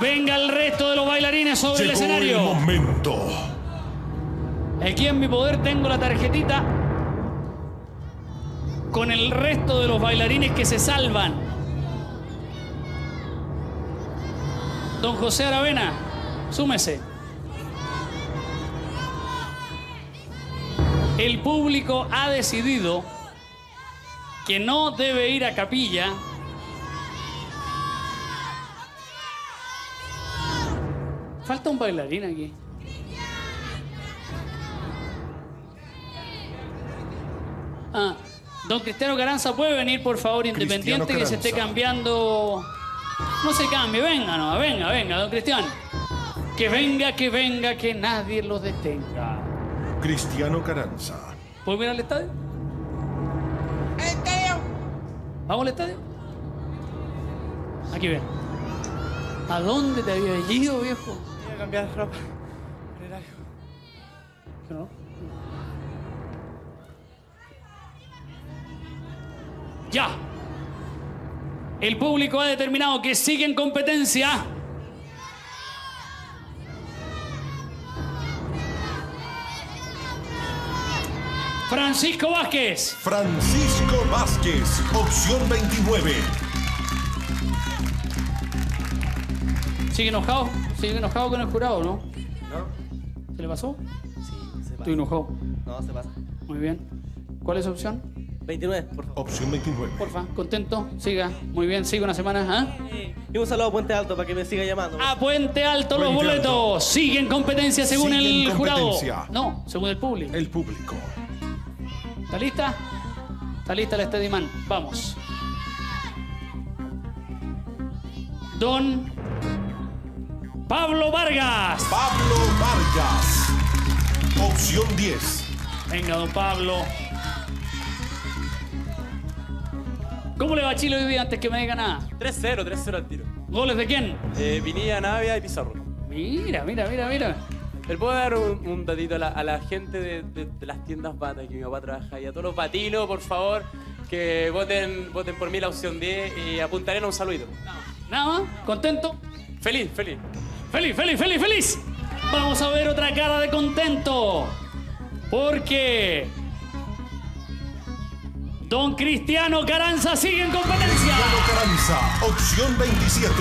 Venga el resto de los bailarines sobre el escenario. el momento. Aquí en mi poder tengo la tarjetita con el resto de los bailarines que se salvan. Don José Aravena, súmese. El público ha decidido que no debe ir a capilla Falta un bailarín aquí. Ah, don Cristiano Caranza, ¿puede venir, por favor, independiente Cristiano que se esté cambiando? No se cambie, venga, no, venga, venga, don Cristiano. Que venga, que venga, que nadie lo detenga. Cristiano Caranza. ¿Puedo ir al estadio? ¿Vamos al estadio? Aquí ven. ¿A dónde te había ido, viejo? Cambiar de ropa. Horario. ¿No? Ya. El público ha determinado que sigue en competencia. Francisco Vázquez. Francisco Vázquez, opción 29. ¿Sigue enojado? ¿Sigue enojado con el jurado, no? ¿No? ¿Se le pasó? Sí, se pasa. Estoy enojado. No, se pasa. Muy bien. ¿Cuál es su opción? 29, por favor. Opción 29. Porfa, contento. Siga. Muy bien, siga una semana. ¿ah? Y un saludo a Puente Alto para que me siga llamando. A Puente Alto los Puente boletos. Alto. Sigue en competencia según Sigue el jurado. No, según el público. El público. ¿Está lista? ¿Está lista la Steadyman? Vamos. Don Pablo Vargas. Pablo Vargas. Opción 10. Venga, don Pablo. ¿Cómo le va a Chile hoy día antes que me diga nada? 3-0, 3-0 al tiro. ¿Goles de quién? Eh, Vinilla, Navia y Pizarro. Mira, mira, mira, mira. ¿Le puedo dar un, un datito a la, a la gente de, de- de las tiendas Bata que mi papá trabaja ahí? A todos los batinos, por favor, que voten, voten por mí la opción 10 y apuntaré a un saludito. Nada más, contento. Feliz, feliz. Feliz, feliz, feliz, feliz. Vamos a ver otra cara de contento. Porque Don Cristiano Caranza sigue en competencia. Cristiano Caranza, opción 27.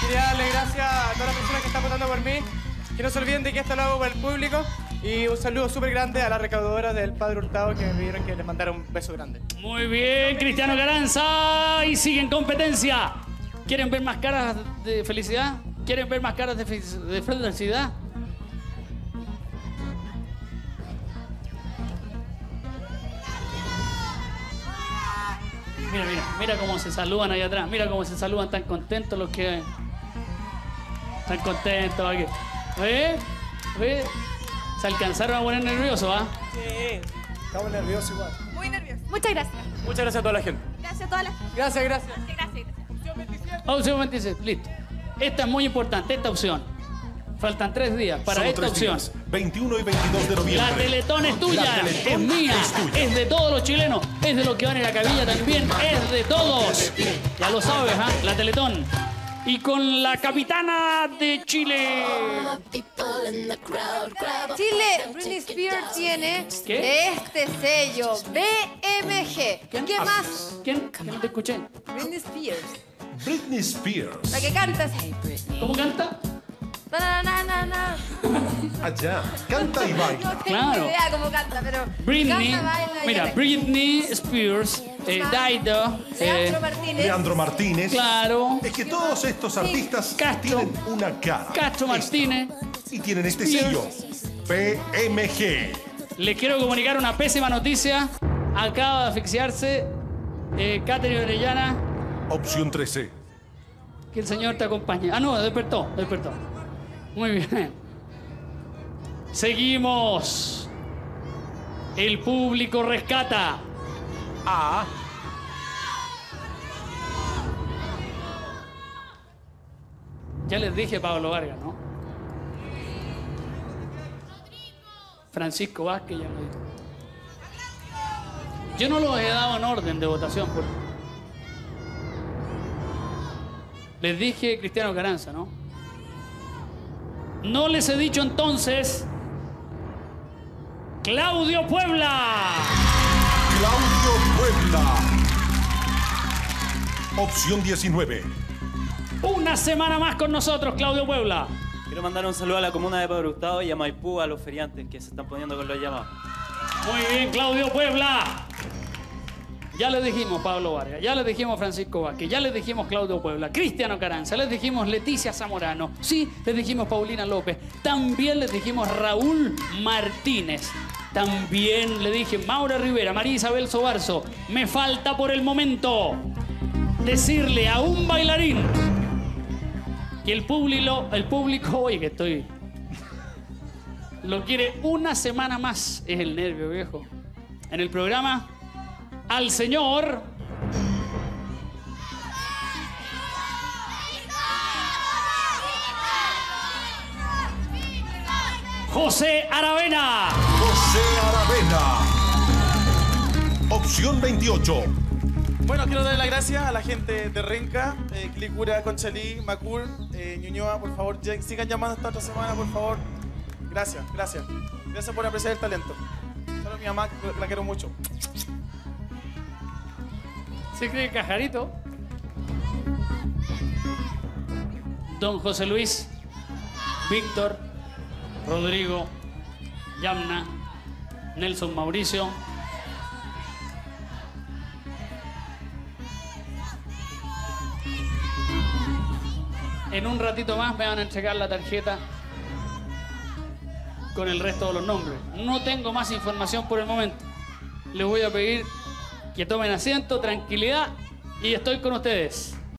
Quería darle gracias a todas las personas que están votando por mí. Que no se olviden de que esto lo hago para el público. Y un saludo súper grande a la recaudadora del Padre Hurtado que me pidieron que les mandara un beso grande. Muy bien, Cristiano Caranza. Y sigue en competencia. ¿Quieren ver más caras de felicidad? ¿Quieren ver más caras de, de felicidad? Mira, mira, mira cómo se saludan allá atrás. Mira cómo se saludan tan contentos los que. Tan contentos aquí. ¿Ve? ¿Ve? Se alcanzaron a poner nerviosos, ¿ah? Sí. Estamos nerviosos igual. Muy nervioso. Muchas gracias. Muchas gracias a toda la gente. Gracias a todas las. Gracias, gracias. Gracias, Opción 26, listo. Esta es muy importante, esta opción. Faltan tres días para Solo esta opción. días. 21 y 22 de noviembre. La Teletón es tuya, La Teletón es mía, es tuya. es de todos los chilenos, es de los que van a ir a Cabilla también, es de todos. Ya lo sabes, ¿ah? La Teletón. Y con la capitana de Chile. Chile, Britney Spears tiene ¿Qué? este sello, BMG. ¿Qué más? ¿Quién? Que no te escuché. Britney Spears. Britney Spears. La que canta es Hey Britney. ¿Cómo canta? Na, na, na, na. Allá. Canta y No baila. tengo Claro. idea cómo canta, pero. Britney. Canta, baila y Mira. Britney Spears, eh, Daido, eh, Leandro Martínez. Leandro Martínez. claro, Es que todos estos artistas Castro. tienen una cara. Castro Martínez. Y tienen este Spears. sello. PMG. Les quiero comunicar una pésima noticia. Acaba de asfixiarse eh, Catherine Orellana. Opción 13. Que el Señor te acompañe. Ah, no, despertó, despertó. Muy bien. Seguimos. El público rescata. A. Ya les dije Pablo Vargas, ¿no? Francisco Vázquez ya lo dijo. Yo no los he dado en orden de votación. Por... Les dije Cristiano Caranza, ¿no? No les he dicho entonces Claudio Puebla. Claudio Puebla. Opción 19. Una semana más con nosotros, Claudio Puebla. Quiero mandar un saludo a la comuna de Padre Hurtado y a Maipú, a los feriantes que se están poniendo con los llamados. Muy bien, Claudio Puebla. Ya le dijimos Pablo Vargas, ya le dijimos Francisco Vázquez, ya le dijimos Claudio Puebla, Cristiano Caranza, les dijimos Leticia Zamorano, sí, les dijimos Paulina López, también les dijimos Raúl Martínez, también le dije Maura Rivera, María Isabel Sobarzo. Me falta por el momento decirle a un bailarín que el público, el público, oye que estoy lo quiere una semana más. Es el nervio, viejo. En el programa, al señor. José Aravena. José Aravena. Opción 28. Bueno, quiero darle las gracias a la gente de Renca, eh, Clicura, Conchalí, Macul, eh, Ñuñoa, por favor, sigan llamando esta otra semana, por favor. Gracias, gracias. Gracias por apreciar el talento. Solo mi mamá, la quiero mucho. ¿Se cree cajarito? Don José Luis, Víctor, Rodrigo, Yamna, Nelson Mauricio. En un ratito más me van a entregar la tarjeta con el resto de los nombres. No tengo más información por el momento. Les voy a pedir que tomen asiento, tranquilidad y estoy con ustedes.